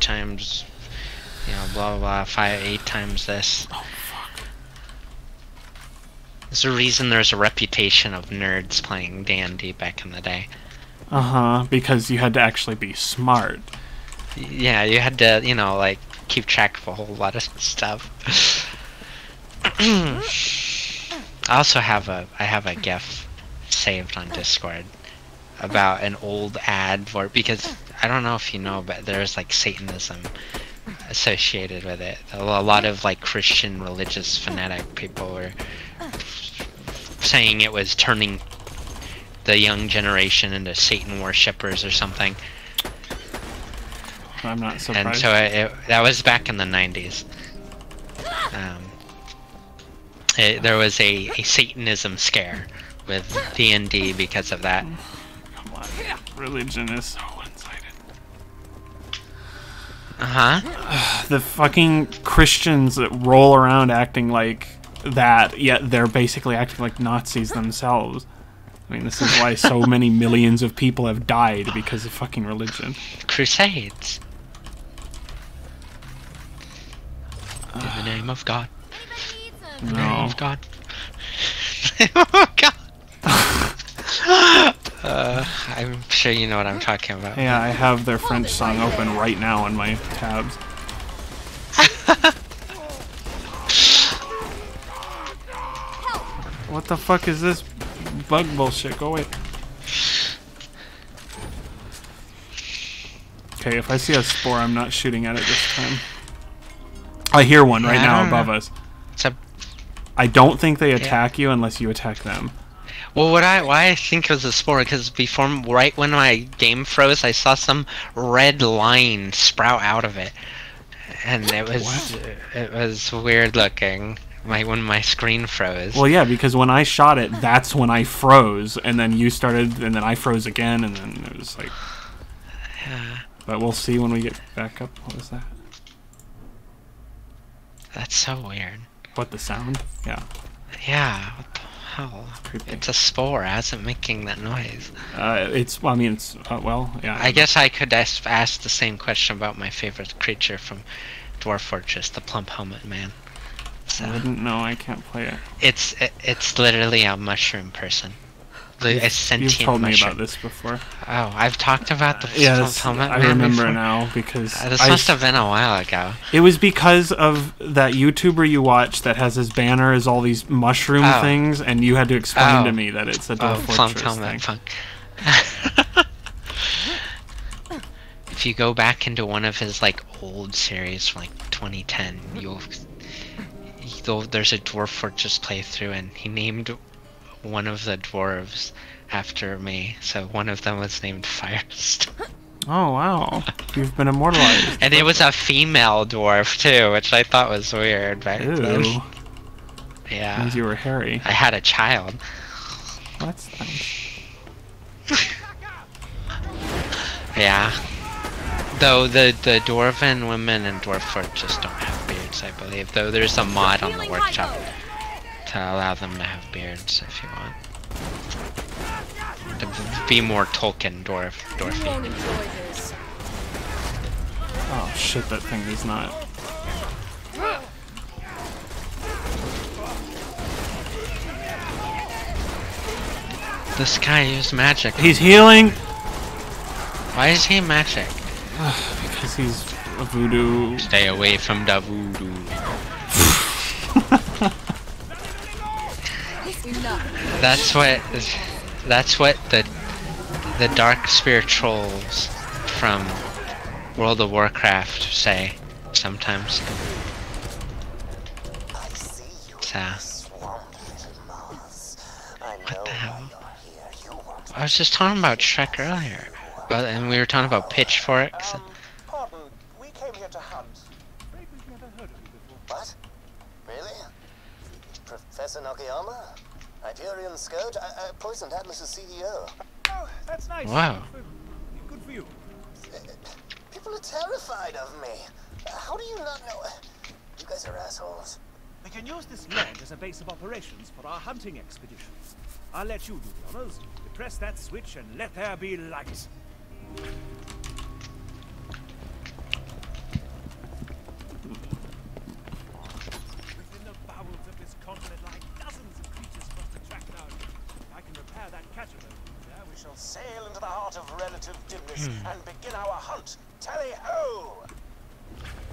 times, you know, blah blah blah, five, eight times this. Oh fuck. There's a reason there's a reputation of nerds playing D&D back in the day. Uh huh. Because you had to actually be smart. Yeah, you had to, you know, like keep track of a whole lot of stuff. I also have a I have a GIF saved on Discord about an old ad for because I don't know if you know, but there's like Satanism associated with it. A lot of like Christian religious fanatic people were saying it was turning the young generation into Satan worshippers or something. I'm not surprised. And so it, it, that was back in the 90s. Um, it, there was a, a Satanism scare with D&D because of that. Come on. Religion is. Uh-huh. The fucking Christians that roll around acting like that, yet they're basically acting like Nazis themselves. I mean, this is why so many millions of people have died because of fucking religion. Crusades. In the name of God. In the name of God. oh God. uh, I'm sure you know what I'm talking about. Yeah, I have their French song open right now on my tabs. what the fuck is this bug bullshit? Go away. Okay, if I see a spore, I'm not shooting at it this time. I hear one right now above know. us. A I don't think they attack you unless you attack them. Well, what I why I think it was a spore because before right when my game froze, I saw some red line sprout out of it, and it was What? it was weird looking. My when my screen froze. Well, yeah, because when I shot it, that's when I froze, and then you started, and then I froze again, and then it was like. Yeah. But we'll see when we get back up. What was that? That's so weird. What the sound? Yeah, Yeah. The. It's a spore. How's it making that noise? Uh, it's. Well, I mean, it's. Uh, well, yeah. I guess I could ask, ask the same question about my favorite creature from Dwarf Fortress, the Plump Helmet Man. I So wouldn't know. I can't play it. it's it, it's literally a mushroom person. The, a sentient You've told me about this before. Oh, I've talked about the Yeah, this- Helmet I Man remember before. now because Uh, this I must have been a while ago. It was because of that YouTuber you watch that has his banner as all these mushroom Oh. things, and you had to explain Oh. to me that it's a Oh, Dwarf Plump Fortress Helmet thing. If you go back into one of his like old series from like 2010, you'll there's a Dwarf Fortress playthrough, and he named one of the dwarves after me. So one of them was named Firestone. Oh wow, you've been immortalized. And it was a female dwarf too, which I thought was weird back then. Yeah. Means you were hairy. I had a child. What's that? Yeah. Though the the dwarven women in Dwarf just don't have beards, I believe. Though there's a mod on the workshop to allow them to have beards if you want. To be more Tolkien dwarf You dwarfy. Oh shit, that thing is not. This guy used magic. He's healing Why is he magic? because he's a voodoo. Stay away from the voodoo. Enough. That's what that's what the the dark spirit trolls from World of Warcraft say sometimes. So, know what the hell? I was just talking about Shrek earlier, but and we were talking about pitchforks. Um, pardon, we came here to hunt. What? Really? Professor Nakayama? Hyperion Scourge? I, I poisoned Atlas's CEO. Oh, that's nice. Wow. Good for you. Uh, people are terrified of me. Uh, how do you not know? You guys are assholes. We can use this land as a base of operations for our hunting expedition. I'll let you do the honors. Press that switch and let there be light. Dimness and begin our hunt. Tally ho!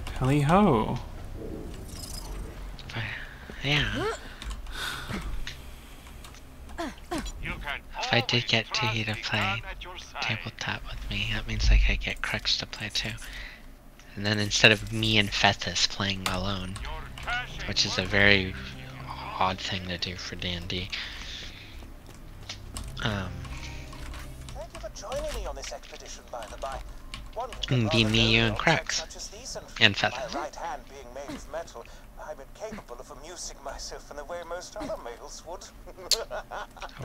Tally ho. But, yeah. If I did get Tiki to play tabletop with me, that means like I get Crux to play too. And then instead of me and Fethus playing alone, which is a very odd thing to do for D&D. Um, this expedition, by the by. One Mm, be me, you, and on Crux. such as these, and And my right hand being made of metal, I'm incapable of amusing myself in the way most other males would.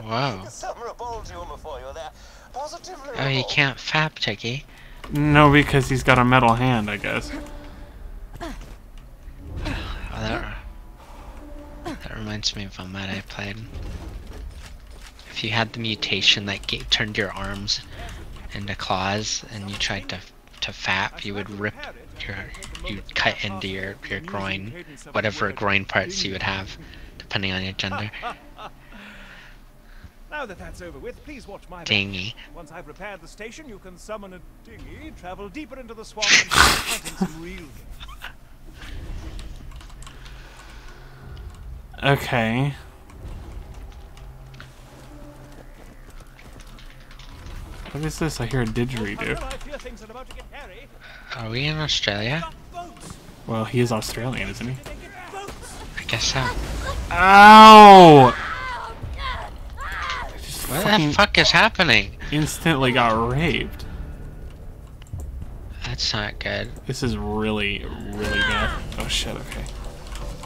whoa. Some ribald humor for you there. Positively Oh, you can't fap, Tiki. No, because he's got a metal hand, I guess. Oh, that, that reminds me of a mod I played. If you had the mutation that ga- turned your arms into claws and you tried to to fap, you would rip your you'd cut into your your groin, whatever groin parts you would have, depending on your gender. Now that that's over with, please watch my back. Dingy. Once I've repaired the station, you can summon a dinghy, travel deeper into the swamp, and start hunting some real. Okay. What is this? I hear a didgeridoo. I fear things are about to get hairy. Are we in Australia? Well, he is Australian, isn't he? They get boats! I guess so. Ow! What the fuck is happening? instantly got raped. That's not good. This is really, really bad. Oh shit, okay.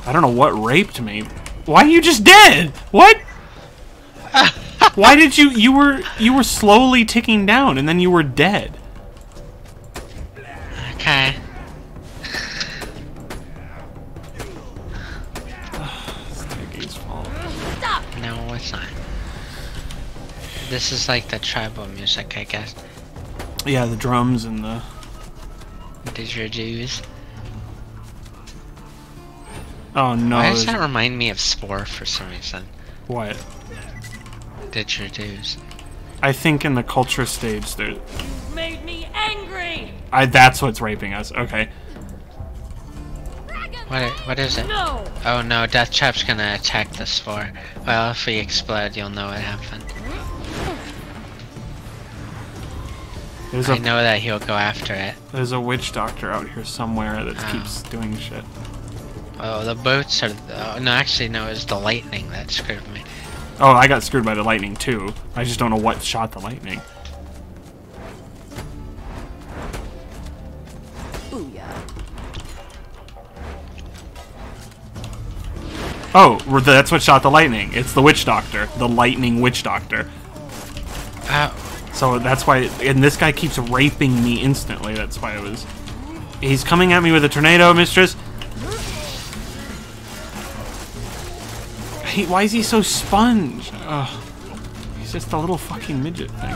I don't know what raped me. Why are you just dead? What? Why did you you were you were slowly ticking down and then you were dead? Okay. No, it's not. This is like the tribal music, I guess. Yeah, the drums and the Didgeridoos. Oh no. Why does that remind me of Spore for some reason? What? Didgeridoos. I think in the culture stage there Made me angry! I that's what's raping us. Okay. What? What is it? No! Oh no, Death Trap's gonna attack the Spore. Well, if we explode, you'll know what happened. There's I a know that he'll go after it. there's a witch doctor out here somewhere that Oh. keeps doing shit. Oh, the boats are. Oh, no, actually, no, it's the lightning that screwed me. Oh, I got screwed by the lightning too. I just don't know what shot the lightning. Oh, that's what shot the lightning. It's the witch doctor, the lightning witch doctor. Oh, So that's why, and this guy keeps raping me instantly. That's why it was. He's coming at me with a tornado, mistress. He, why is he so sponge? Ugh. He's just a little fucking midget thing.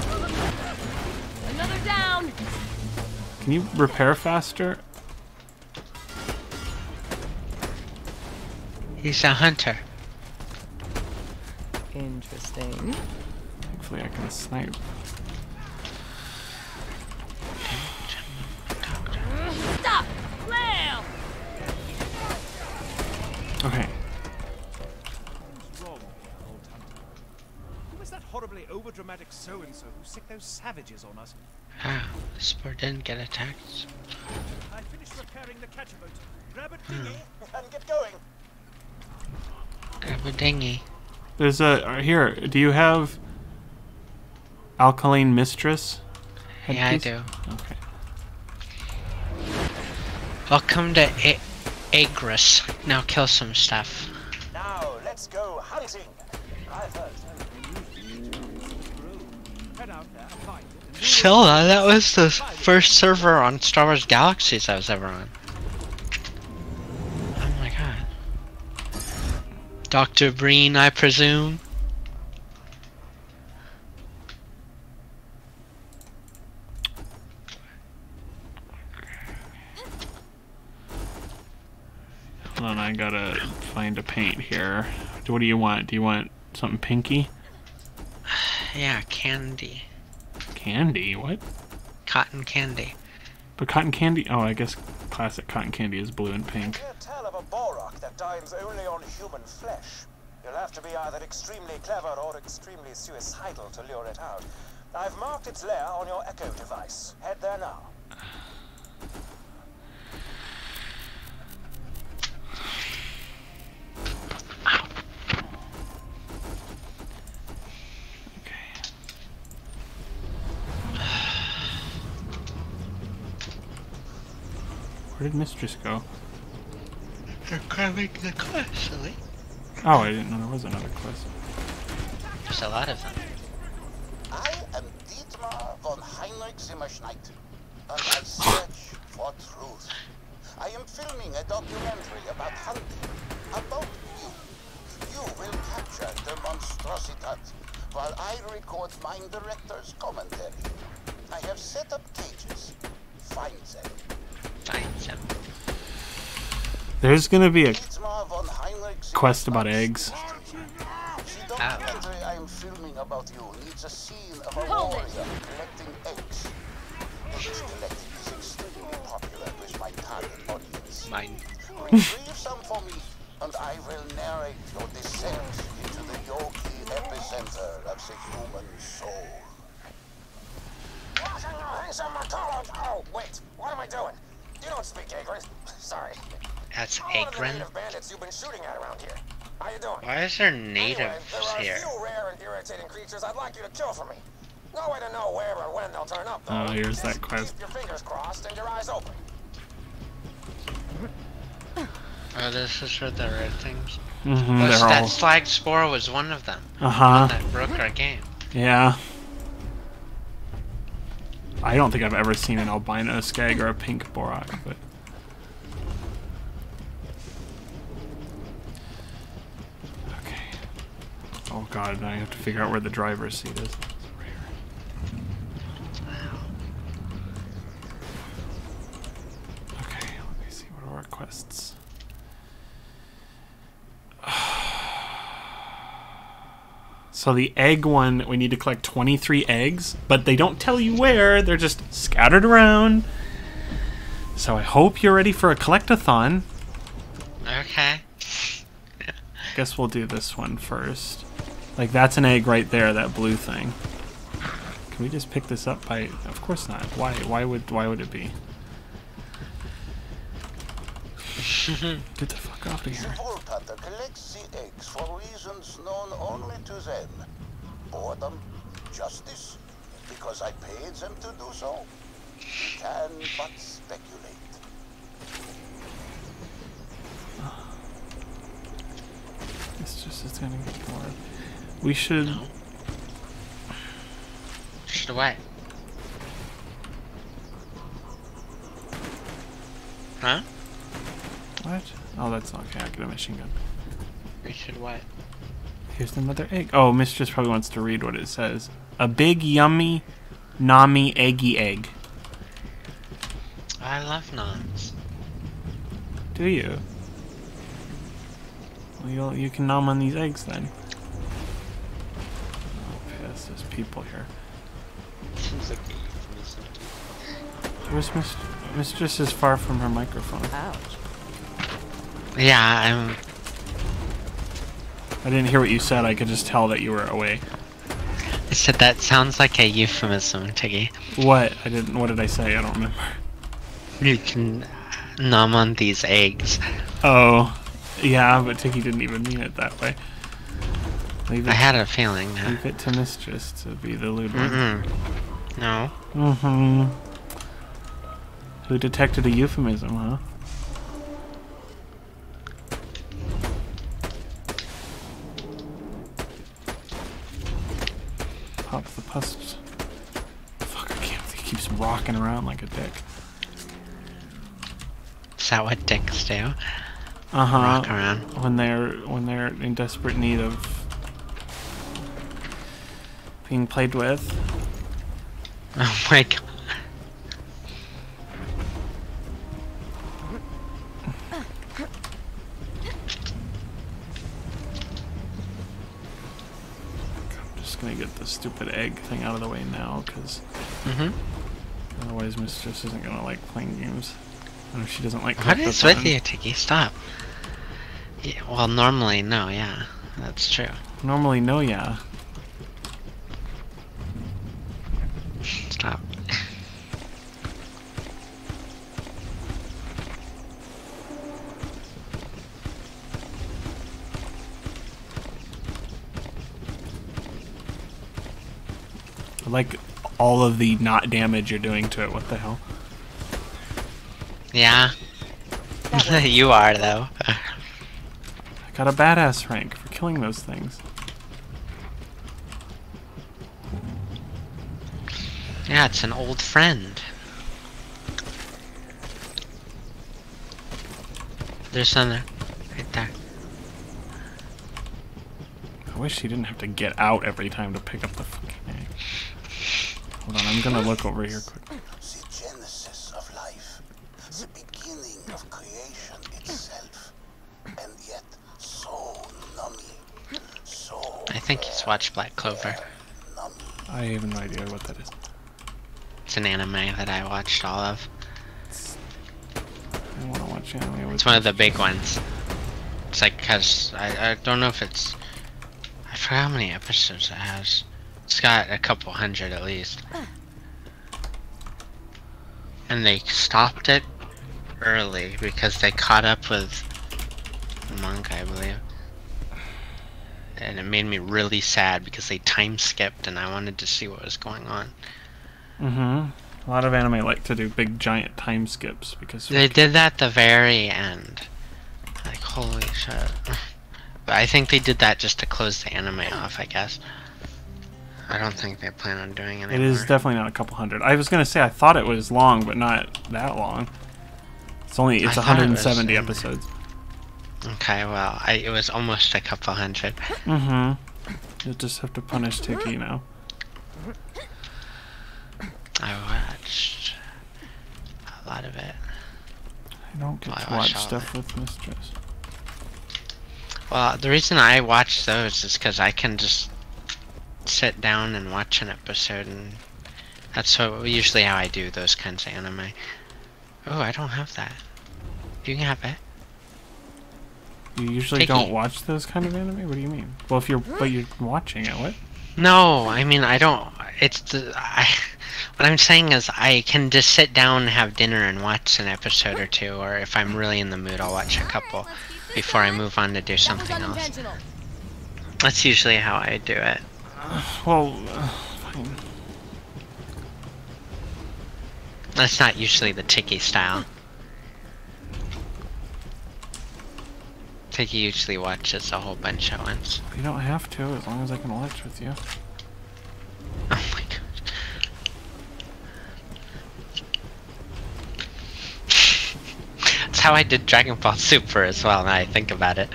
Another down! Can you repair faster? he's a hunter. Interesting. Hopefully I can snipe. So-and-so who sicked those savages on us? Ah, the Spore didn't get attacked. I finished repairing the catcher boat. Grab a dinghy. And get going. Grab a dinghy. There's a uh, here. Do you have alkaline mistress? Yeah, I do. Okay. Welcome to A- Aegrus. Now kill some stuff. Now, let's go hunting. I've heard. Head out there, find it, that was the first server on Star Wars Galaxies I was ever on. Oh my god. Dr. Breen, I presume? Hold on, I gotta find a paint here. What do you want? Do you want something pinky? Yeah, candy. Candy? What? cotton candy. But cotton candy. Oh, I guess classic cotton candy is blue and pink. Can't tell of a Borok that dines only on human flesh. You'll have to be either extremely clever or extremely suicidal to lure it out. I've marked its lair on your Echo device. Head there now. Where did Mistress go? They're carving the quest, silly. Oh, I didn't know there was another quest. There's a lot of them. I am Dietmar von Heinrich Zimmerschneit, and I search for truth. I am filming a documentary about hunting, about you. You will capture the monstrositat, while I record mine director's commentary. I have set up cages. Find them. There's gonna be a quest about eggs. Your eyes open. Oh, this is for the red things. Mm-hmm, Oh, they're that all. slag spore was one of them. Uh huh. That broke our game. Yeah. I don't think I've ever seen an albino skag or a pink borok, but. Okay. Oh god, now I have to figure out where the driver's seat is. It's right here. Okay, let me see. What are our quests? So the egg one, we need to collect 23 eggs, but they don't tell you where. They're just scattered around. So I hope you're ready for a collectathon. Okay. I guess we'll do this one first. Like that's an egg right there, that blue thing. Can we just pick this up by? Of course not. Why? Why would? Why would it be? Get the fuck out of here! Vault Hunter collects the eggs for reasons known only to them. Boredom, justice, because I paid them to do so. We can but speculate. It's just it's gonna get bored. We should. Should what? Huh? What? Oh, that's okay. I get a machine gun. We should what? Here's another egg. Oh, Mistress probably wants to read what it says. A big, yummy, nami eggy egg. I love noms. Do you? Well, you'll, you can nom on these eggs then. Oh, piss. There's people here. Seems like a. Where's Mist- Mistress is far from her microphone. Ouch. Yeah, I'm. I didn't hear what you said. I could just tell that you were away. I said that sounds like a euphemism, Tiggy. What? I didn't. What did I say? I don't remember. You can nom on these eggs. Oh, yeah, but Tiki didn't even mean it that way. Leave I had a feeling. That. leave it to Mistress to be the lewd one. Mm-mm. No. Mm-hmm. Who detected a euphemism, huh? Pop the pus. Fuck, I can't. He keeps rocking around like a dick. Is that what dicks do? Uh huh. Rock around. When they're when they're in desperate need of being played with. Oh my god. I'm just gonna get the stupid egg thing out of the way now, because Mm-hmm. Otherwise, Mistress isn't gonna like playing games. And if she doesn't like What is with you, Tiki? Stop. Yeah, well, normally, no, yeah. That's true. Normally, no, yeah. Stop. I like all of the not damage you're doing to it. What the hell? Yeah. you are, though. I got a badass rank for killing those things. yeah, it's an old friend. There's some there. Right there. I wish he didn't have to get out every time to pick up the fucking egg. Hold on, I'm gonna look over here quick. The genesis of life, the beginning of creation itself, and yet so numbing, so I think he's watched Black Clover. I have no idea what that is. It's an anime that I watched all of. I want to watch anime It's one of the big ones. It's like, cause I, I don't know if it's. I forgot how many episodes it has. It's got a couple hundred at least. And they stopped it early because they caught up with the manga, I believe. And it made me really sad because they time skipped and I wanted to see what was going on. Mm-hmm. A lot of anime like to do big giant time skips because They did that the very end. Like, holy shit. But I think they did that just to close the anime off, I guess. I don't think they plan on doing it it is definitely not a couple hundred. I was gonna say I thought it was long, but not that long. It's only it's I thought it was, 170 um, episodes. Okay, well, I, it was almost a couple hundred. Mm-hmm. You'll just have to punish Tiki now. I watched a lot of it. I don't get I to watched watch stuff with Mistress. Well, the reason I watch those is because I can just sit down and watch an episode, and that's what, usually how I do those kinds of anime. Oh, I don't have that. You can have it. You usually don't watch those kind of anime. What do you mean? Well, if you're but you're watching it, what? No, I mean I don't. It's the I. What I'm saying is I can just sit down and have dinner and watch an episode or two, or if I'm really in the mood, I'll watch a couple before I move on to do something else. That's usually how I do it. Well, uh, fine. That's not usually the Tiki style. Tiki usually watches a whole bunch at once. You don't have to, as long as I can watch with you. Oh my god. That's how I did Dragon Ball Super as well, now I think about it.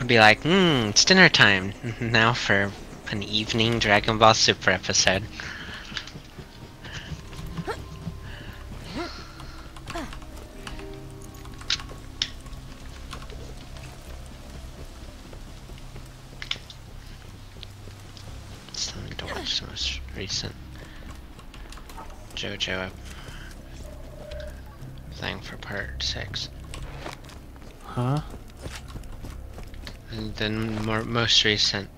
I'd be like, hmm, it's dinner time. Now for an evening Dragon Ball Super episode. Still need to watch the most recent JoJo thing for part six. Huh? And then more most recent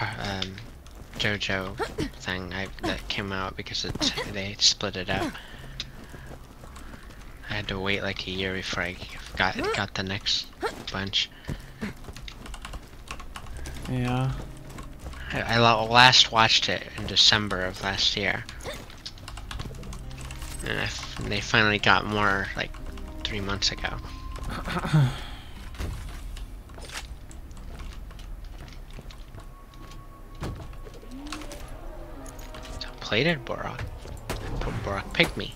um, JoJo thing I, that came out because it, they split it up. I had to wait like a year before I got got the next bunch. Yeah. I, I last watched it in December of last year. And I f- they finally got more like three months ago. Plated Borok. Bo- Borok Pygmy.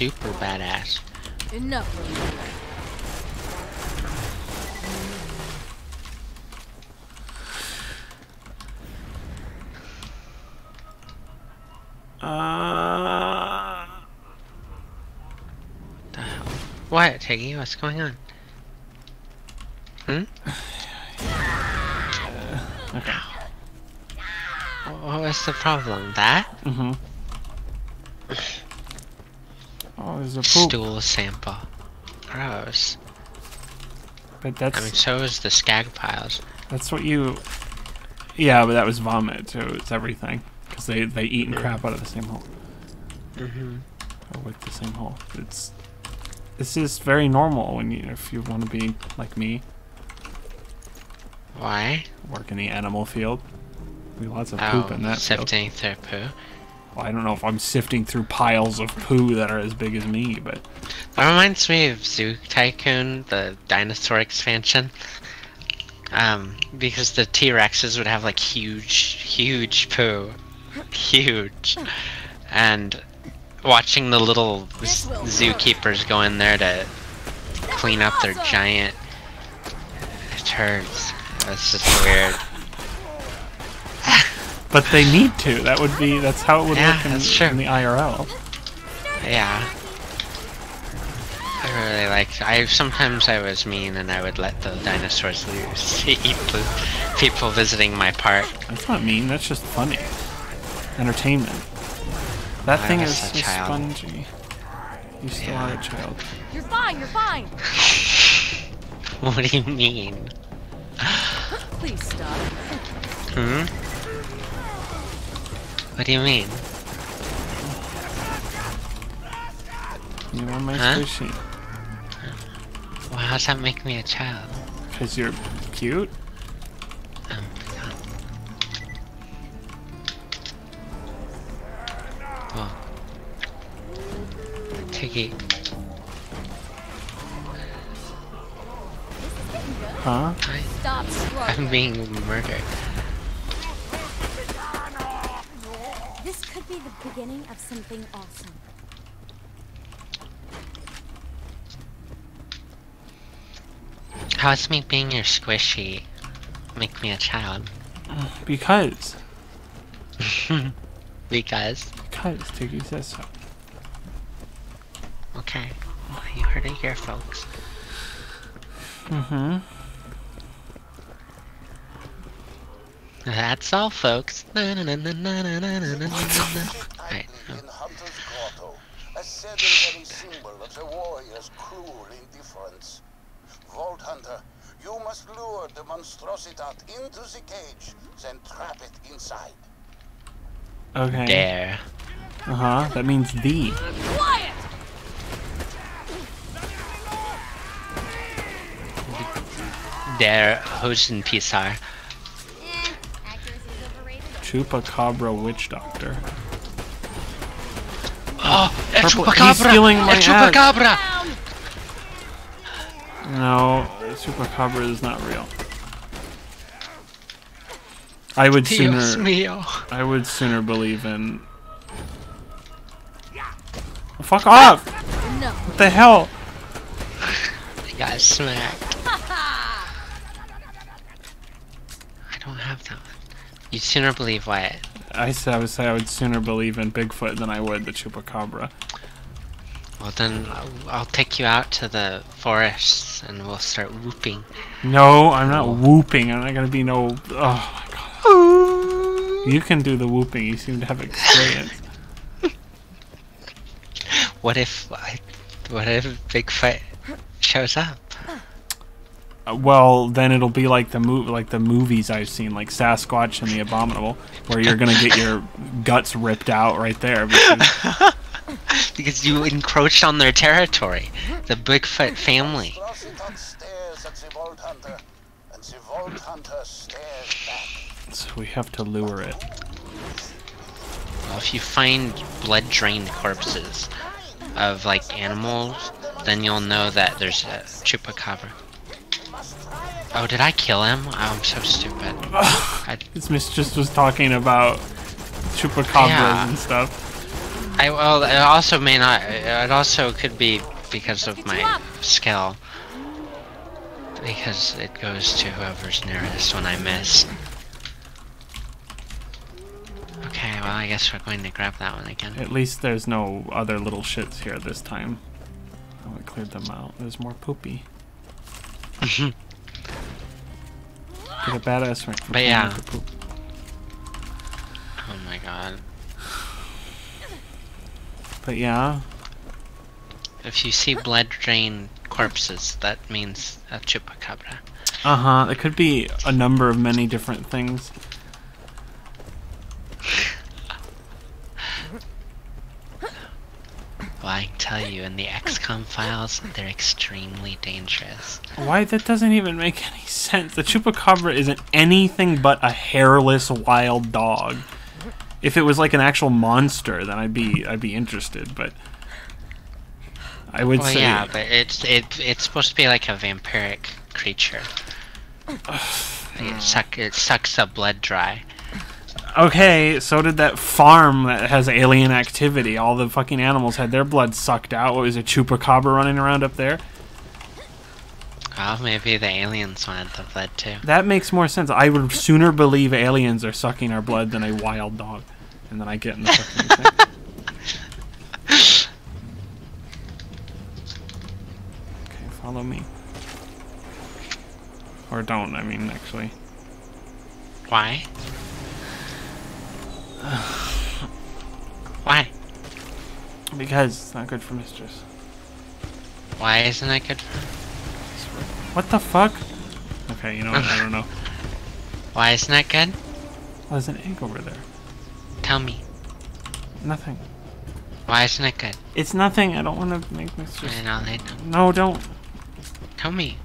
Super badass. Enough of you. Uh, The hell? What, Tiggy? What's going on? Hmm? Okay. What was the problem? That? Mm-hmm. Oh, there's a poop. Stool sample. Gross. But that's I mean, so is the skag piles. that's what you. Yeah, but that was vomit too. It's everything because they they eat and crap out of the same hole Mm-hmm. or with the same hole. It's this is very normal when you if you want to be like me, Why? work in the animal field. There's lots of Oh, poop in that sifting through poo. I don't know if I'm sifting through piles of poo that are as big as me, but That reminds me of Zoo Tycoon, the dinosaur expansion. Um, because the T Rexes would have like huge, huge poo. Huge. And watching the little zookeepers go in there to clean up their giant turds. That's just weird. But they need to. That would be that's how it would Yeah, work in, that's true. in the IRL. Yeah. I really liked. I sometimes I was mean and I would let the dinosaurs loose to eat the people visiting my park. That's not mean. That's just funny. Entertainment. That I thing is a so child. spongy. You still Yeah. are a child. You're fine, you're fine. What do you mean? Please stop. Hmm? What do you mean? You are my Huh? squishy. Well, how's that make me a child? Because you're cute? Um, well, Tiggy, Huh? I, Stop struggling. I'm being murdered. This could be the beginning of something awesome. How's me being your squishy make me a child? Because. Because. Because Tiggy says so. Okay. Well, you heard it here, folks. Mm-hmm. That's all, folks. Right. a sedentary symbol of the warrior's cruel indifference. Vault Hunter, you must lure the monstrositat into the cage, then trap it inside. Okay. There. Uh-huh, that means the. Quiet! There, Hoshin Pisar. Chupacabra witch doctor. Ah, oh, a Purple- chupacabra! he's stealing my a chupacabra! Down! No, Chupacabra is not real. I would Dios sooner mío. I would sooner believe in Fuck off! No. What the hell? I got smacked. I don't have that one. You'd sooner believe what? I said I would say I would sooner believe in Bigfoot than I would the Chupacabra. Well, then I'll, I'll take you out to the forests and we'll start whooping. No, I'm not whooping. I'm not gonna be no. Oh my god. You can do the whooping. You seem to have experience. What if I, what if Bigfoot shows up? Well, then it'll be like the mov- like the movies I've seen, like Sasquatch and the Abominable, where you're gonna get your guts ripped out right there. Because, Because you encroached on their territory, the Bigfoot family. Monstrositat stares at the Vault Hunter, and the Vault Hunter stares back. so we have to lure it. Well, if you find blood-drained corpses of like animals, then you'll know that there's a chupacabra. Oh, did I kill him? Oh, I'm so stupid. I, This miss just was talking about chupacabras Yeah. and stuff. I well, it also may not. It also could be because of my skill. Because it goes to whoever's nearest when I miss. Okay, well, I guess we're going to grab that one again. At least there's no other little shits here this time. Oh, I cleared them out. There's more poopy. Get a badass rank. But yeah. Oh my god. But yeah. If you see blood drained corpses, that means a chupacabra. Uh huh. It could be a number of many different things. Well, I tell you, in the XCOM files, they're extremely dangerous. Why that doesn't even make any sense. The chupacabra isn't anything but a hairless wild dog. If it was like an actual monster, then I'd be I'd be interested. But I would Well, say yeah, but it's it it's supposed to be like a vampiric creature. it suck it sucks the blood dry. Okay. So did that farm that has alien activity. All the fucking animals had their blood sucked out. What was a chupacabra running around up there? Well, maybe the aliens wanted the blood too. That makes more sense. I would sooner believe aliens are sucking our blood than a wild dog. And then I get in the fucking thing. Okay, follow me. Or don't, I mean, actually. Why? Why? Because it's not good for mistress. Why isn't it good? For... What the fuck? Okay, you know what? I don't know. Why isn't that good? There's an egg over there. Tell me. Nothing. Why isn't it good? It's nothing. I don't want to make mistress. I know they know. No, don't. Tell me.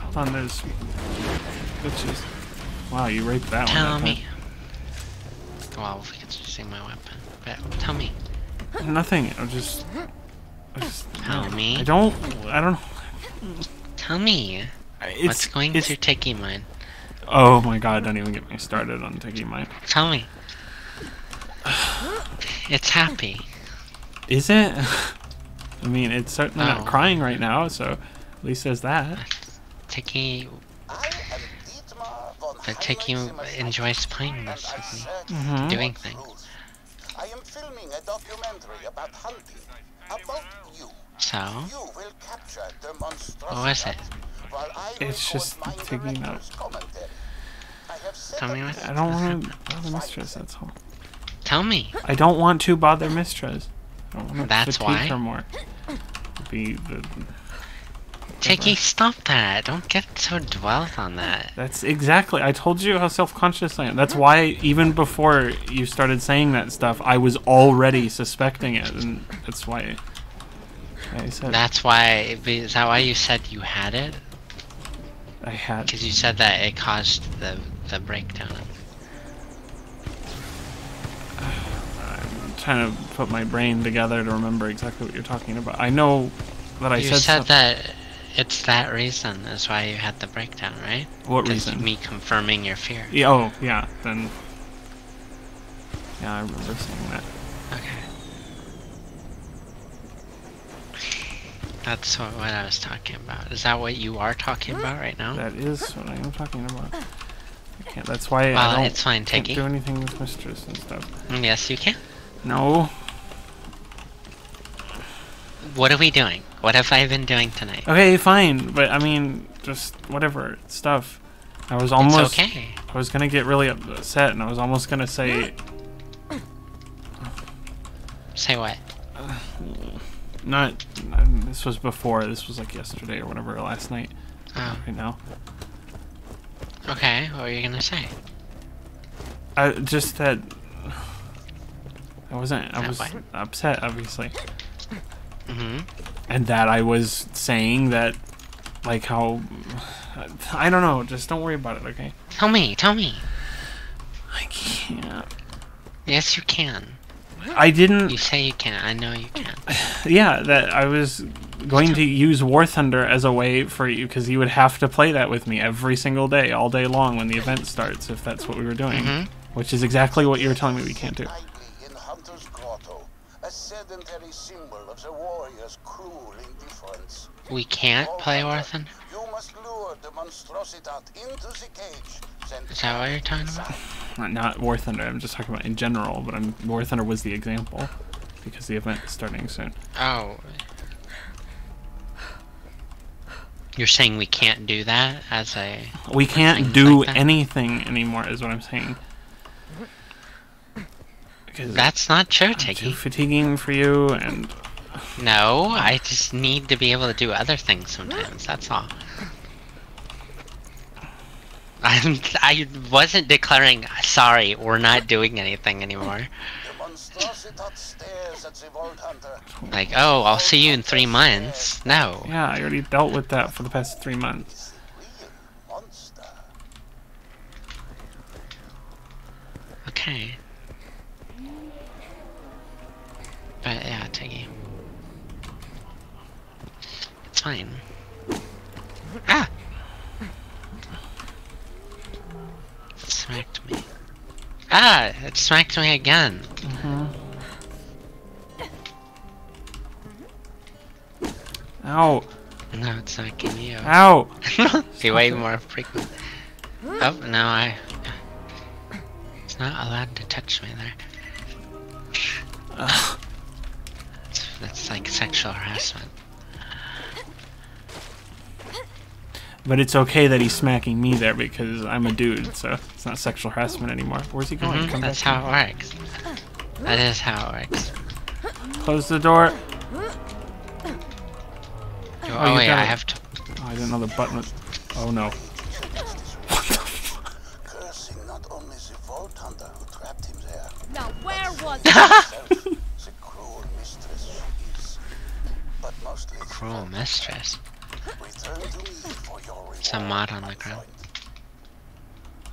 Hold on, there's bitches. Wow, you raped that one. Tell that Well, if it's using my weapon. But tell me. Nothing. I'm just. I just. Tell me. I don't. I don't. Tell me. It's, What's going it's, through Tiki mind? Oh my god! Don't even get me started on taking mine. Tell me. It's happy. Is it? I mean, it's certainly Oh. not crying right now, so at least there's that. Tiki, I Dietmar von but Tiki enjoys playing this with me. search Mhm. Doing things. I am filming a documentary about hunting, about you. So, You will capture the monstrosity. What was it? It's just my taking director's commentary. I have set Tell me what- I don't want to bother fight mistress. That's all. tell me. I don't want to bother mistress. I don't want to That's fatigue why? her more. Be the. Tiki, stop that. Don't get so dwelled on that. That's exactly. I told you how self-conscious I am. That's why even before you started saying that stuff, I was already suspecting it, and that's why I said That's why. Is that why you said you had it? I had. Because you said that it caused the the breakdown. I'm trying to put my brain together to remember exactly what you're talking about. I know that I you said, said some- that it's that reason is why you had the breakdown, right? What reason? Me confirming your fear. Yeah, oh, yeah. Then. Yeah, I remember saying that. Okay. That's what, what I was talking about. Is that what you are talking about right now? That is what I am talking about. I can't. That's why I well, don't it's fine, can't do anything with mistress and stuff. Mm, Yes, you can. No. What are we doing? What have I been doing tonight? Okay, fine, but I mean, just whatever stuff. I was almost. it's okay. I was gonna get really upset, and I was almost gonna say Say what? not. This was before. This was like yesterday or whatever, or last night. Oh, Right now. okay. What were you gonna say? I just that. I wasn't. I was what? upset, obviously, Mm-hmm. and that I was saying that, like how. I don't know. Just don't worry about it, okay? Tell me. Tell me. I can't. Yes, you can. I didn't. You say you can. I know you can. Yeah, that I was going to use War Thunder as a way for you because you would have to play that with me every single day, all day long when the event starts, if that's what we were doing. Mhm. Which is exactly what you were telling me we can't do. A sedentary symbol of the warrior's cruel indifference. We can't play Hunter, Orphan? You must lure the monstrositat into the cage. Is that what you're talking about? Not, not War Thunder. I'm just talking about in general, but I'm, War Thunder was the example because the event is starting soon. Oh. You're saying we can't do that as a. We can't do like anything anymore, is what I'm saying. Because That's not true, too Tiggy. fatiguing for you, and No, I just need to be able to do other things sometimes. That's all. I'm. I wasn't declaring sorry. We're not doing anything anymore. The monstrositat stares at the Vault Hunter. Like, oh, I'll see you in three months. No. yeah, I already dealt with that for the past three months. Okay. But yeah, Tiggy. It's fine. Ah! It smacked me. Ah! It smacked me again. Ow! No, it's smacking you. Ow! Be way more frequent. Oh, no, I. It's not allowed to touch me there. That's, that's like sexual harassment. But it's okay that he's smacking me there because I'm a dude, so it's not sexual harassment anymore. Where's he going? Oh, Come that's how it works. That is how it works. Close the door. Oh, oh you wait, I have to. Oh, I didn't know the button was. Oh no. Cursing not only the Vault Hunter who trapped him there, Now where was herself, the cruel mistress she is. But mostly the Cruel Vault mistress. Hunter. Return to me for your reward. Some mod on the ground.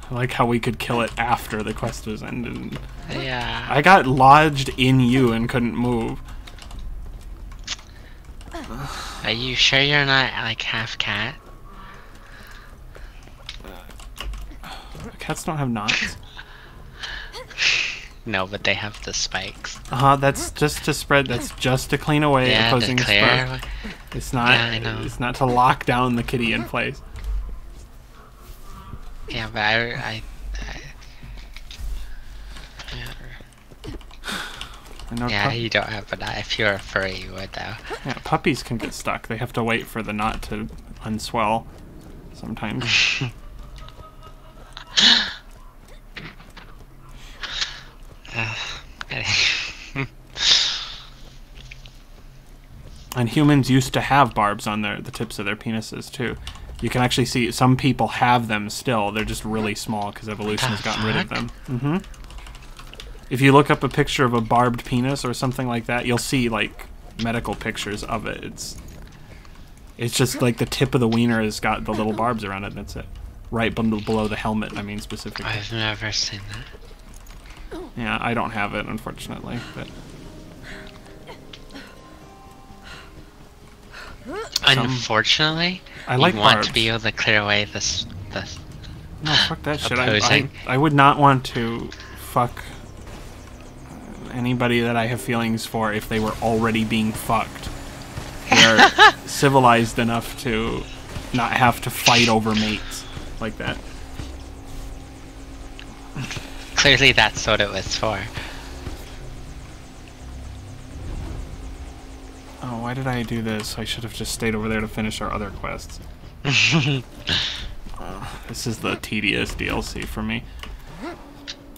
I like how we could kill it after the quest was ended. Yeah. I got lodged in you and couldn't move. Are you sure you're not like half cat? Cats don't have knots. No, but they have the spikes. Uh huh. That's just to spread. That's just to clean away Yeah, opposing clear. It's not. Yeah, I know. It's not to lock down the kitty in place. Yeah, but I. I, I yeah, you don't have a knot. If you're a furry, you would though. yeah, puppies can get stuck. They have to wait for the knot to unswell. Sometimes. And humans used to have barbs on their the tips of their penises too. You can actually see some people have them still. They're just really small because evolution has gotten rid of fuck? them. hmm If you look up a picture of a barbed penis or something like that, you'll see like medical pictures of it. It's it's just like the tip of the wiener has got the little barbs around it. That's it. Right bundle below the helmet. I mean specifically. I've never seen that. Yeah, I don't have it unfortunately, but Unfortunately, I like you want barbs. to be able to clear away this. this. No, fuck that shit. I, I, Opposing. I would not want to fuck uh, anybody that I have feelings for if they were already being fucked. They're civilized enough to not have to fight over mates like that. Clearly, that's what it was for. Oh, why did I do this? I should have just stayed over there to finish our other quests. This is the tedious DLC for me.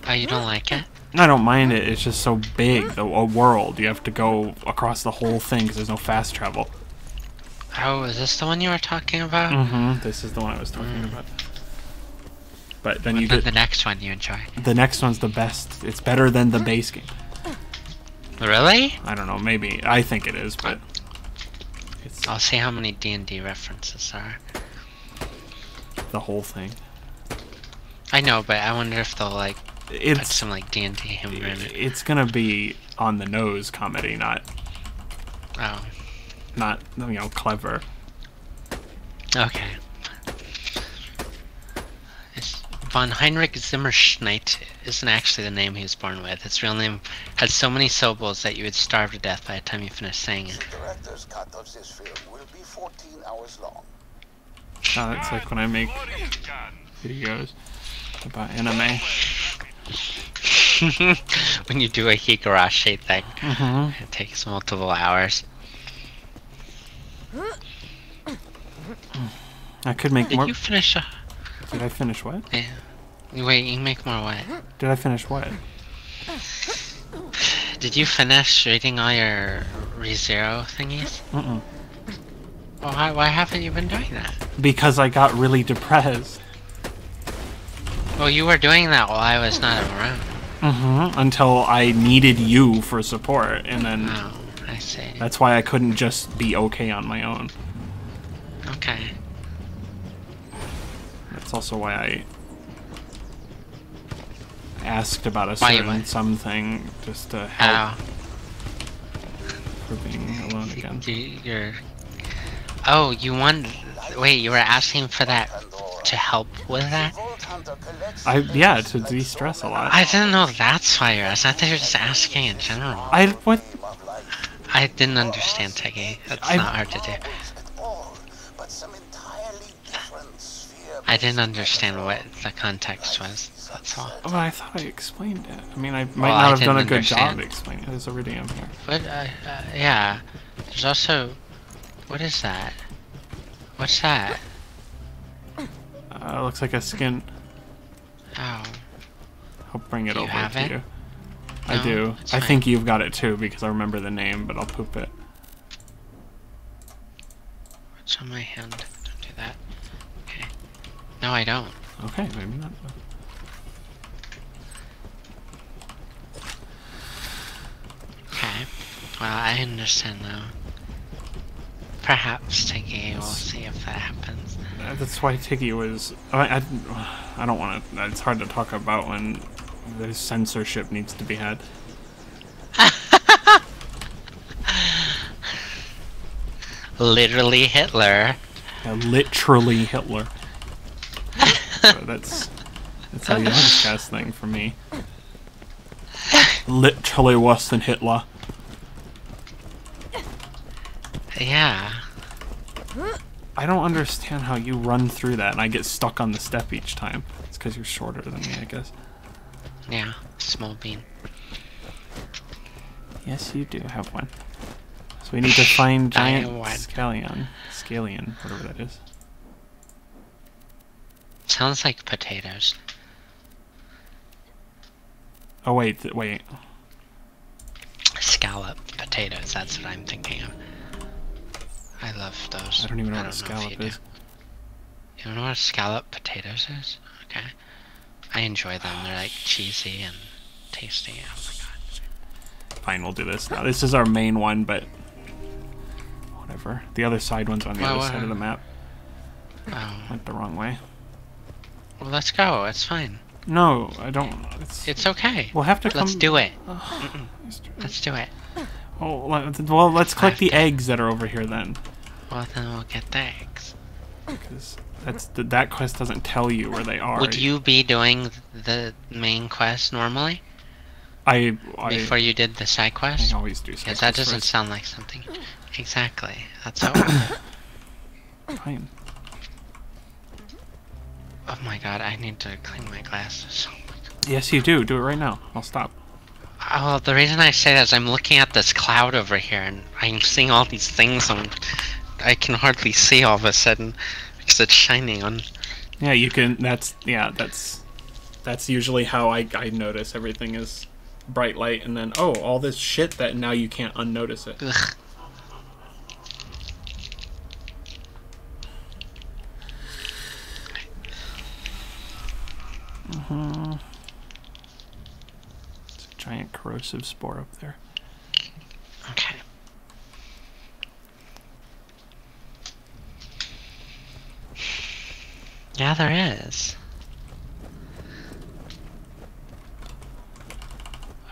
Oh, you don't like it? I don't mind it. It's just so big. The a world. You have to go across the whole thing because there's no fast travel. Oh, is this the one you were talking about? Mm-hmm. This is the one I was talking about. But then you But get the next one you enjoy. the next one's the best. It's better than the base game. Really? I don't know. Maybe I think it is, but it's I'll see how many D and D references are. the whole thing. I know, but I wonder if they'll like put It's some like D and D humor in it. it's gonna be on the nose comedy, not Oh, not you know clever. okay. It's von Heinrich Zimmerschneit isn't actually the name he was born with. His real name had so many syllables that you would starve to death by the time you finished saying it. The director's cut of this film will be 14 hours long. Oh, that's like when I make videos about anime. when you do a Higurashi thing, Mm-hmm. it takes multiple hours. I could make Did more. you finish? Uh, Did I finish what? yeah. Wait, you make more what? Did I finish what? Did you finish reading all your ReZero thingies? Mm-mm. Well, why, why haven't you been doing that? Because I got really depressed. Well, you were doing that while I was not around. Mm-hmm. Until I needed you for support, and then Oh, I see. that's why I couldn't just be okay on my own. Okay. That's also why I asked about a Why certain something just to help Ow. for being alone again. You, you're. Oh, you want? Wait, you were asking for that to help with that? Vault Hunter collects I yeah to de-stress a lot. I didn't know that's why you're asking. I thought you were just asking in general. I what. I didn't understand, Teggy. That's I- not hard to do. At all, but some entirely different sphere. I didn't understand what the context was. That's all. But I thought I explained it. I mean, I might Well, not have done a good job understand. explaining it. There's iridium here. But uh, uh, yeah, there's also. What is that? What's that? Uh, looks like a skin. Oh, I'll bring it Do you over have to it? you. I No, do. I fine. think you've got it too because I remember the name, but I'll poop it. what's on my hand? Don't do that. No, I don't. Okay, maybe not. Okay. Well, I understand now. Perhaps Teggy will see if that happens. Uh, That's why Tiggy was. I, I, I don't want to. It's hard to talk about when there's censorship needs to be had. Literally Hitler. Uh, literally Hitler. So that's that's how you this thing for me. Literally worse than Hitler. Yeah. I don't understand how you run through that and I get stuck on the step each time. It's because you're shorter than me, I guess. Yeah. Small bean. Yes, you do have one. So we need to find giant won. scallion. Scallion, whatever that is. Sounds like potatoes. Oh wait, wait. Scallop potatoes. That's what I'm thinking of. I love those. I don't even know I what a don't know if scallop you do. is. You don't know what scallop potatoes is? Okay. I enjoy them. They're like cheesy and tasty. Oh my god. Fine, we'll do this now. This is our main one, but whatever. The other side one's on the Well, other side uh, of the map. Oh. Went the wrong way. Well, let's go. It's fine. No, I don't. It's, It's okay. we'll have to come. Let's do it. Oh, Let's do it. let- well, let's collect the to. eggs that are over here then, Well, then we'll get the eggs. because that's the, that quest doesn't tell you where they are. Would you be doing the main quest normally I I, before you did the side quest? I always do. Because side that doesn't first. sound like something. Exactly. That's how. Oh my god, I need to clean my glasses. Yes, you do. Do it right now. I'll stop. Oh, the reason I say that is I'm looking at this cloud over here and I'm seeing all these things and I can hardly see all of a sudden because it's shining on. Yeah, you can. That's yeah. That's that's usually how I I notice everything is bright light, and then oh, all this shit that now you can't unnotice it. Ugh. It's a giant corrosive spore up there. Okay. Yeah, there is.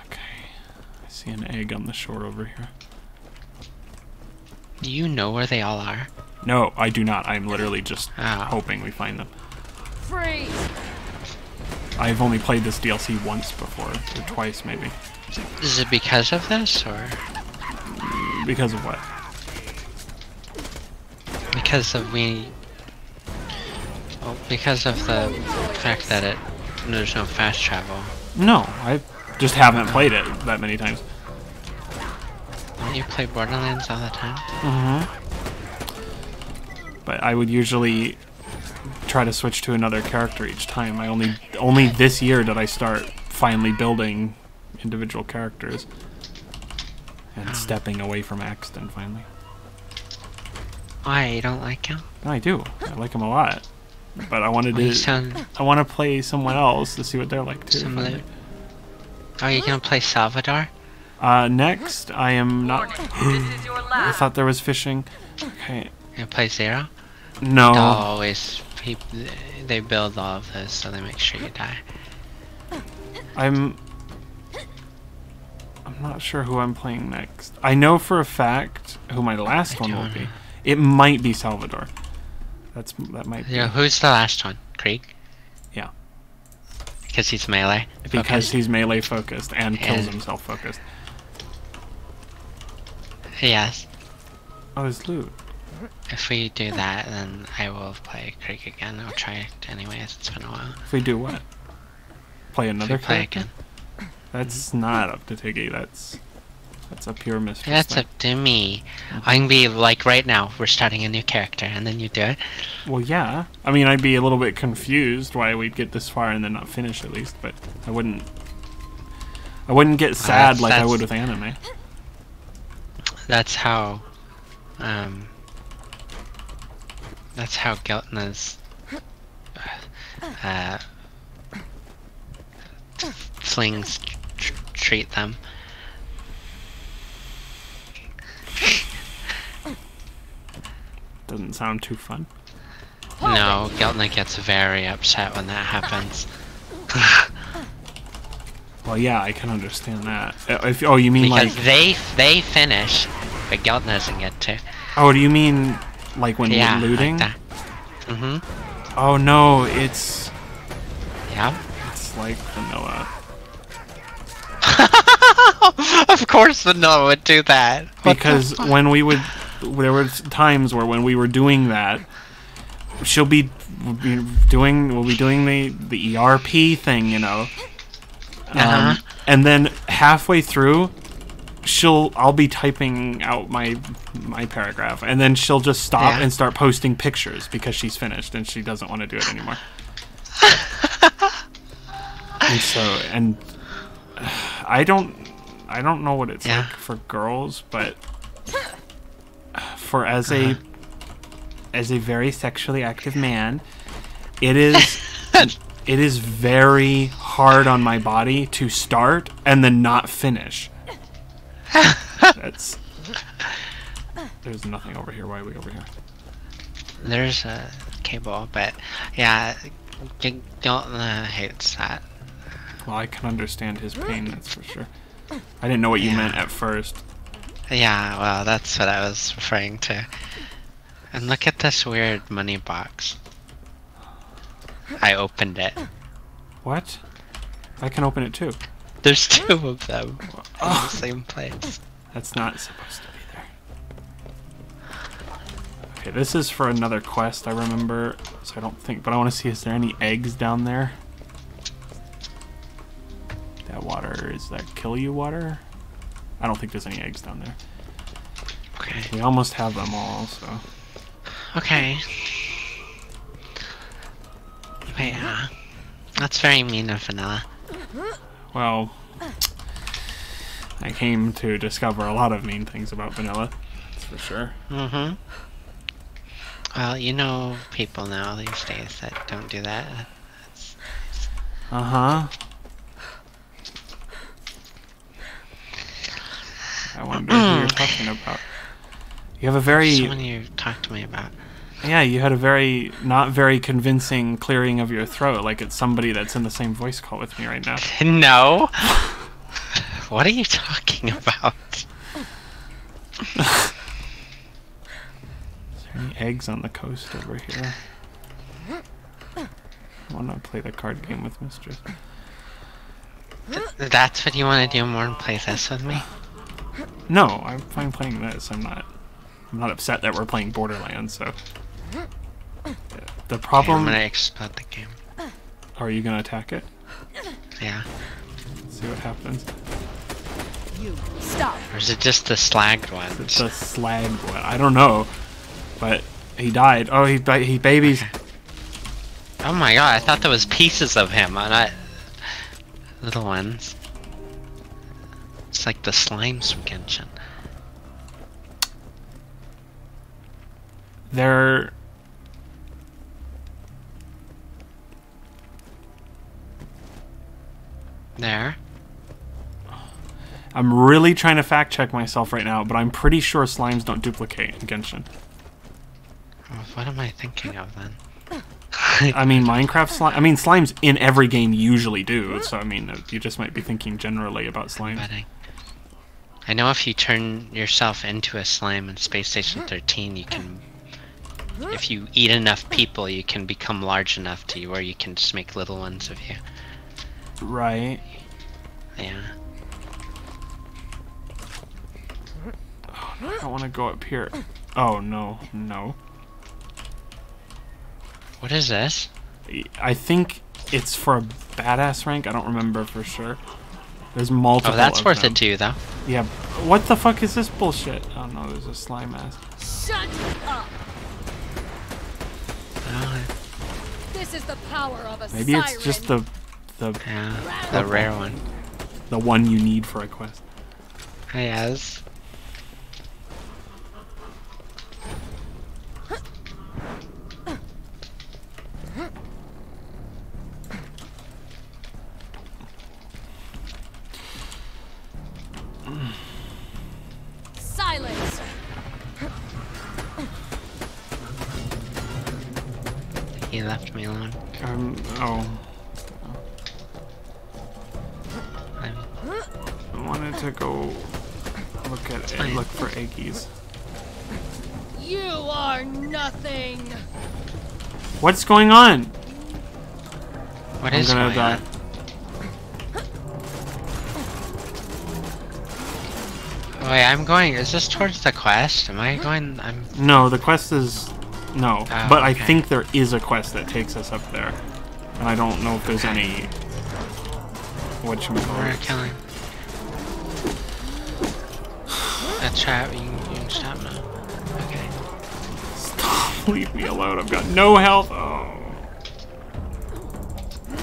Okay, I see an egg on the shore over here. Do you know where they all are? No, I do not. I'm literally just Oh. hoping we find them. Freeze! I've only played this DLC once before, or twice maybe. Is it because of this or Because of what? because of we? Well, because of the fact that it there's no fast travel. No, I just haven't played it that many times. Don't you play Borderlands all the time? Mm-hmm. but I would usually try to switch to another character each time. I only only this year did I start finally building individual characters and stepping away from Axton finally. Why you don't like him? No, I do. I like him a lot, but I wanted Well, to. sound I want to play someone else to see what they're like too. some of the. Are you gonna play Salvador? Uh, next, I am not. this is your I thought there was fishing. Okay, You play Zero? no. They'll always they build all of this so they make sure you die. I'm. I'm not sure who I'm playing next. I know for a fact who my last one will don't be. know. It might be Salvador. That's that might be Yeah, who's the last one? Krieg? Yeah. Because he's melee. because focused? he's melee focused and kills And- himself focused. Yes. Oh, his loot. If we do that, then I will play Krieg again. I'll try it anyways. It's been a while. If we do what? Play another play again. That's not up to Tiggy. That's that's a pure mystery. That's thing. up to me. I can be like right now. We're starting a new character, and then you do it. Well, yeah. I mean, I'd be a little bit confused why we'd get this far and then not finish at least, but I wouldn't. I wouldn't get sad that's- like I would with anime. That's how. Um. That's how Geltna's. Uh. Flings tr- treat them. Doesn't sound too fun. No, Geltna gets very upset when that happens. Well, yeah, I can understand that. Uh, If oh, you mean Because like they they finish, but Geltna doesn't get to. oh, do you mean like when Yeah, you're looting? like. Mhm. Oh no, it's Yeah. it's like vanilla. of course, Vanilla would do that. What because when we would there were times where when we were doing that she'll be, doing we'll be doing the the ERP thing you know um, Uh-huh. and then halfway through she'll I'll be typing out my my paragraph and then she'll just stop Yeah. and start posting pictures because she's finished and she doesn't want to do it anymore and so and I don't I don't know what it's Yeah. like for girls but for as a uh-huh. as a very sexually active man it is it is very hard on my body to start and then not finish that's there's nothing over here why are we over here There's a cable, but yeah, G- Geltna hates that. well i can understand his pain that's for sure i didn't know what you Yeah. meant at first Yeah, well, that's what I was referring to. And look at this weird money box. I opened it. what i can open it too There's two of them oh. in the same place. That's not supposed to be there. Okay, this is for another quest, I remember, so I don't think, but I want to see, is there any eggs down there? That water, is that kill you water? I don't think there's any eggs down there. Okay. We almost have them all, so. Okay. Yeah, that's very mean of Vanilla. Well, I came to discover a lot of mean things about vanilla, that's for sure. Mm-hmm. Well, you know people now these days that don't do that. Uh huh. I wonder who you're talking about. You have a very Someone you talked to me about. Yeah. You had a very not very convincing clearing of your throat, like it's somebody that's in the same voice call with me right now. No. what are you talking about? Is there any eggs on the coast over here? I want to play the card game with Mistress. That's what you want to do more than play this with me? No, I'm fine playing this. I'm not. I'm not upset that we're playing Borderlands. So the Okay, I'm problem. gonna explode the game. Are you gonna attack it? Yeah. See what happens. You stop. Or is it just the slagged It's the a slag one. I don't know, but He died. Oh, he ba- he babies. Oh my god, I thought there was pieces of him, uh, not little ones. It's like the slimes from Genshin. They're There. I'm really trying to fact check myself right now, but I'm pretty sure slimes don't duplicate in Genshin. What am I thinking of then? I mean, Minecraft slime. I mean, slimes in every game usually do. So I mean, uh, you just might be thinking generally about slimes. I know if you turn yourself into a slime in Space Station 13, you can. If you eat enough people, you can become large enough to where you can just make little ones of you. Right. Yeah. I want to go up here. Oh no, no. What is this? I think it's for a badass rank. I don't remember for sure. There's multiple. Oh, that's of worth them. it too, though. Yeah. What the fuck is this bullshit? Oh no, there's a slime ass. Shut up! Oh, This is the power of a Maybe it's just the the yeah, the rare one. the one you need for a quest. Yes. silence. He left me alone. Um. Oh. Wanted to go look at fine. look for eggies. You are nothing. What's going on? What I'm is gonna going die. on? Wait, I'm going. Is this towards the quest? Am I going? I'm. No, the quest is no, Oh, but I okay. think there is a quest that takes us up there, and I don't know if there's any. What you We're call it? killing. Trap. You, you can stop now. Okay. Stop! Leave me alone. I've got no health. Oh.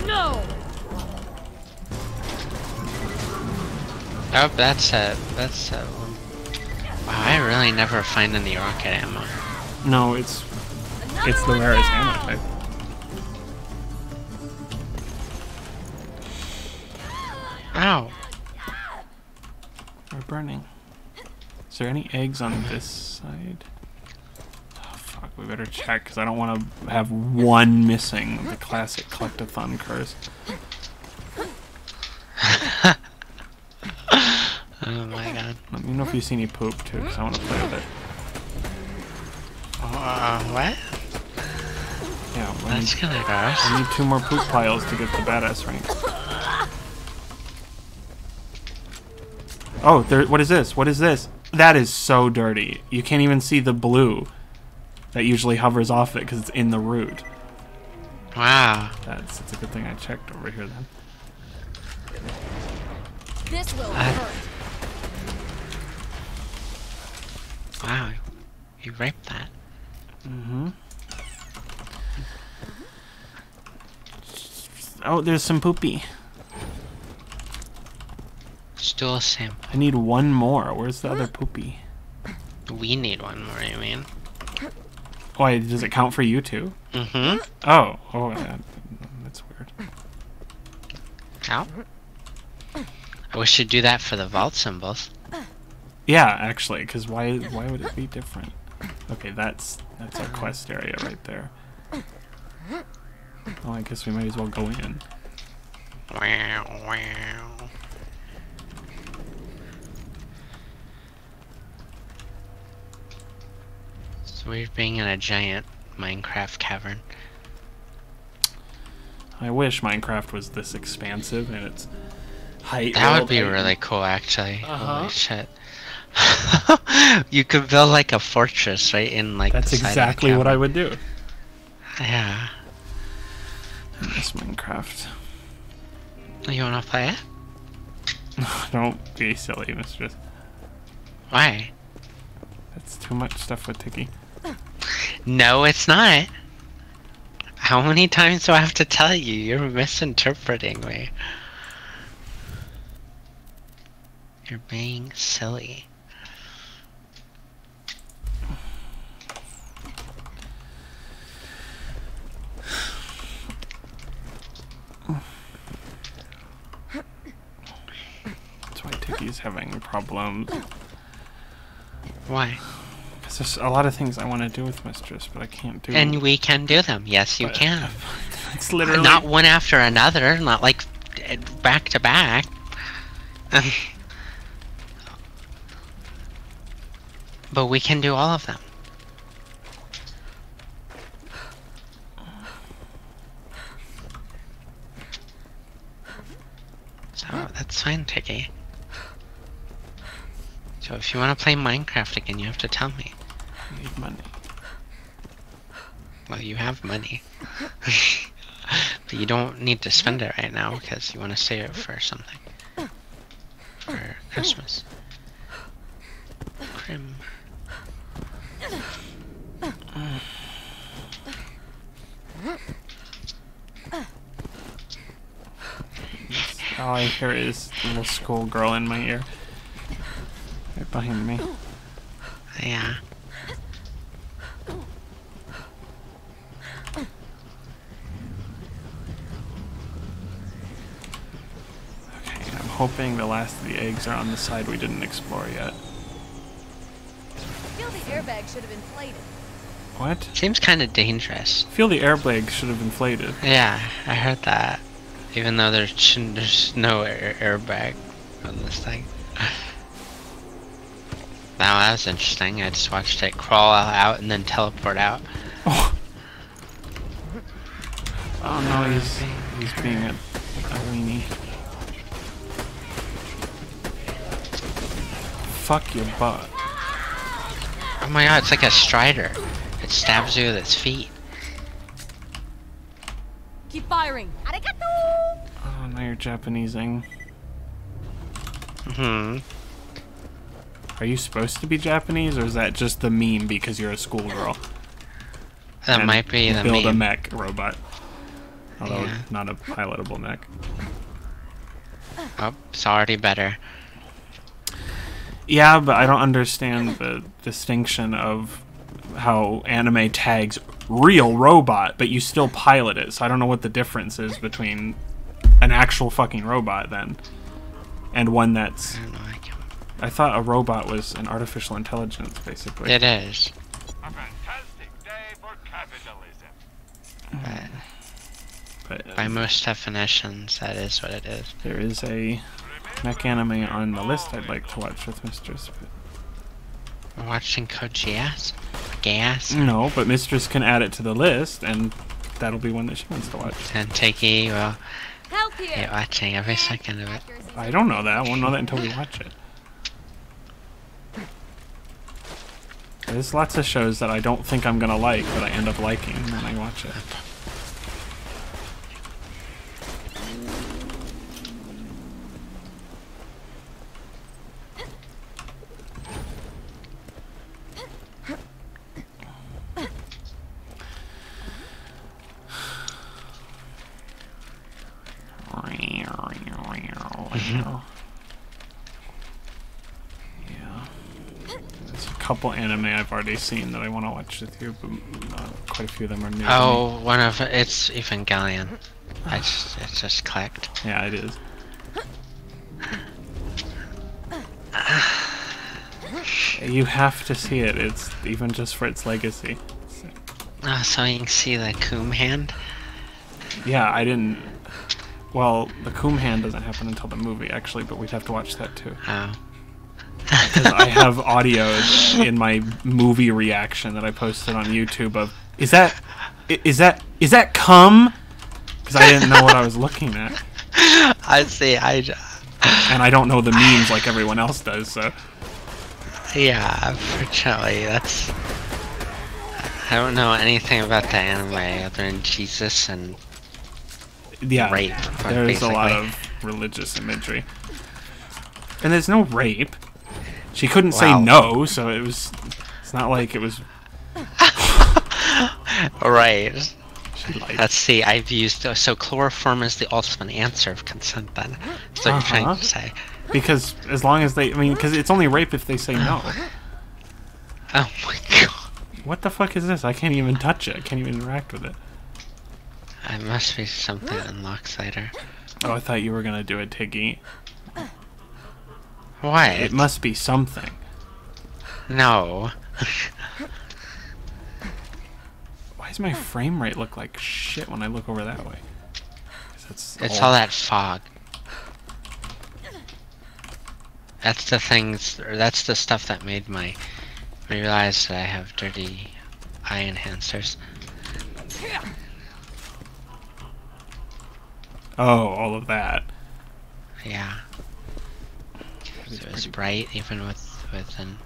No. Oh, that's a. That's a. Wow, I really never find any rocket ammo. No, it's Another it's the one rarest down. ammo type. Ow. We're burning. Is there any eggs on this side? Oh, fuck, we better check because I don't want to have one missing. The classic collectathon curse. Oh my god. Let me know if you see any poop too, because I want to play with it. Uh, what? Yeah, need, That's kinda gross. I need two more poop piles to get the badass rank. Oh, there. What is this? What is this? That is so dirty. You can't even see the blue that usually hovers off it because it's in the root. Wow. That's it's a good thing I checked over here then. This will I- hurt. Wow. You raped that. Mm-hmm. Oh, there's some poopy. Stool sample. I need one more. Where's the other poopy? We need one more, I mean? Why, does it count for you too? Mm-hmm. Oh, oh, yeah. that's weird. Ow. I wish you'd do that for the vault symbols. Yeah, actually, because why, why would it be different? Okay, that's that's our quest area right there. Oh, I guess we might as well go in. Wow, wow. It's weird being in a giant Minecraft cavern. I wish Minecraft was this expansive and its height. That would be height. really cool, actually. Uh-huh. Holy shit. you could build like a fortress right in like That's the side of the exactly what I would do. Yeah. Miss Minecraft. You wanna play it? Don't be silly, mistress. Why? That's too much stuff with Tiki. No, it's not. How many times do I have to tell you? You're misinterpreting me. You're being silly. That's why Ticky's having problems. Why? There's a lot of things I want to do with Mistress, but I can't do. And we can do them. Yes, you But- can. it's literally Not one after another, not like eh, back to back. but we can do all of them. So that's fine, Tiki. So if you want to play Minecraft again, you have to tell me. Need money. Well, you have money. but you don't need to spend it right now because you want to save it for something. For Christmas. Crim. All I hear is the little schoolgirl in my ear. Right behind me. Yeah. Okay, I'm hoping the last of the eggs are on the side we didn't explore yet. feel the airbag should have inflated. What? Seems kind of dangerous. Feel the airbag should have inflated. Yeah, I heard that. Even though there shouldn't, there's no air, airbag on this thing. Now that was interesting. I just watched it crawl out and then teleport out. Oh, oh no, he's he's being a, a Fuck your butt. Oh my god, it's like a strider. It stabs you with its feet. Keep firing. Arigato! Oh, now you're Japanesing. Hmm. Are you supposed to be Japanese, or is that just the meme because you're a schoolgirl? That And might be the build a meme. mech robot. Although Yeah. not a pilotable mech. Oh, it's already better. Yeah, but I don't understand the distinction of how anime tags real robot, but you still pilot it. So I don't know what the difference is between an actual fucking robot then and one that's. I don't know. I can't. I thought a robot was an artificial intelligence, basically. It is. A fantastic day for capitalism. But But by uh, most definitions, that is what it is. there is a mech anime on the list I'd like to watch with Mistress. But watching Code Geass? Gas? no, but Mistress can add it to the list, and that'll be one that she wants to watch. And Tiki will be watching every second of it. I don't know that. I won't know that until we watch it. There's lots of shows that I don't think I'm gonna like, but I end up liking when I watch it. Yeah. There's a couple anime I've already seen that I want to watch with you, but uh, quite a few of them are new. Oh, one of it's Evangelion. I just it just clicked. Yeah, it is. you have to see it. It's even just for its legacy. Oh, so you can see the Coom hand. Yeah, I didn't. Well, the Coom hand doesn't happen until the movie, actually, but we'd have to watch that too. Oh. 'Cause I have audio in my movie reaction that I posted on YouTube of is that is that is that cum? Because I didn't know what I was looking at, I see. I and I don't know the memes like everyone else does. So yeah. Unfortunately, that's. I don't know anything about the anime other than Jesus and yeah, rape. there's a lot of religious imagery, and there's no rape. She couldn't say no, so it was. It's not like it was. right. Let's see. I've used so chloroform is the ultimate answer of consent. Then, so you're trying Uh-huh. to say. because as long as they, I mean, because it's only rape if they say no. Oh my god. What the fuck is this? I can't even touch it. I can't even interact with it. It must be something in Locksider. Oh, I thought you were gonna do it, Tiggy. What? It must be something. No. Why does my frame rate look like shit when I look over that way? It's all- all that fog. That's the things, or that's the stuff that made my realize that I have dirty eye enhancers. Oh, all of that. Yeah. It was bright even with with an